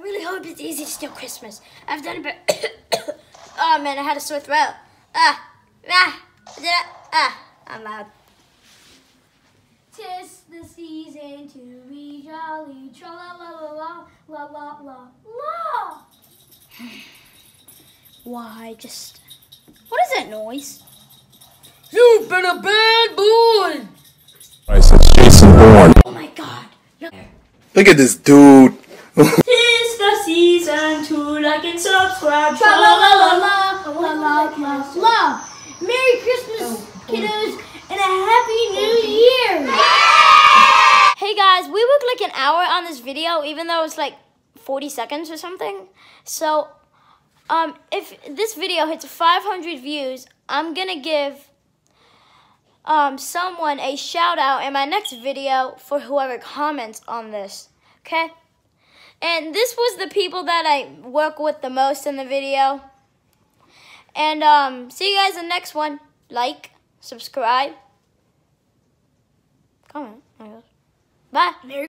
I really hope it's easy to steal Christmas. I've done it, but oh man, I had a sore throat. Ah, ah, ah, I'm loud. Tis the season to be jolly, tra la la la la la la la. Why, just... What is that noise? You've been a bad boy! Alright, it's Jason Bourne. Oh my god. Look, Look at this dude. Tis to like and subscribe. Tra la la la la la la la la. Merry Christmas, kiddos, and a Happy New Year! Hey guys, we worked like an hour on this video, even though it's like 40 seconds or something. So, um, if this video hits 500 views, I'm gonna give um, someone a shout out in my next video for whoever comments on this. Okay? And this was the people that I work with the most in the video. And um, see you guys in the next one. Like, subscribe, comment. Bye.